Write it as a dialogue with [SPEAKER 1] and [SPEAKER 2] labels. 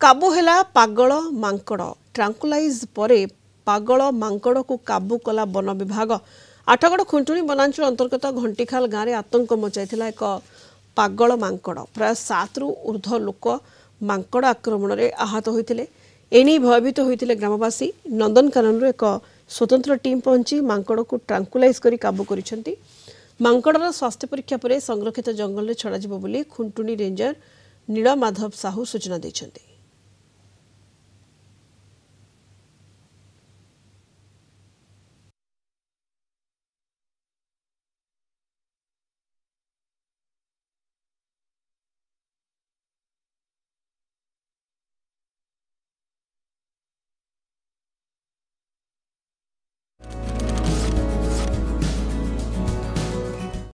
[SPEAKER 1] କାବୁ ହେଲା ପାଗଳ ମାଙ୍କଡ଼। ଟ୍ରାଙ୍କୁଲାଇଜ୍ ପରେ ପାଗଳ ମାଙ୍କଡ଼କୁ କାବୁ କଲା ବନ ବିଭାଗ। ଆଠଗଡ଼ ଖୁଣ୍ଟୁଣି ବନାଞ୍ଚଳ ଅନ୍ତର୍ଗତ ଘଣ୍ଟିଖାଲ ଗାଁରେ ଆତଙ୍କ ମଚାଇଥିଲା ଏକ ପାଗଳ ମାଙ୍କଡ଼। ପ୍ରାୟ ସାତରୁ ଉର୍ଦ୍ଧ୍ୱ ଲୋକ ମାଙ୍କଡ଼ ଆକ୍ରମଣରେ ଆହତ ହୋଇଥିଲେ। ଏନେଇ ଭୟଭୀତ ହୋଇଥିଲେ ଗ୍ରାମବାସୀ। ନନ୍ଦନକାନନରୁ ଏକ ସ୍ୱତନ୍ତ୍ର ଟିମ୍ ପହଞ୍ଚି ମାଙ୍କଡ଼କୁ ଟ୍ରାଙ୍କୁଲାଇଜ୍ କରି କାବୁ କରିଛନ୍ତି। ମାଙ୍କଡ଼ର ସ୍ୱାସ୍ଥ୍ୟ ପରୀକ୍ଷା ପରେ ସଂରକ୍ଷିତ ଜଙ୍ଗଲରେ ଛଡ଼ାଯିବ ବୋଲି ଖୁଣ୍ଟୁଣି ରେଞ୍ଜର ନୀଳମାଧବ ସାହୁ ସୂଚନା ଦେଇଛନ୍ତି।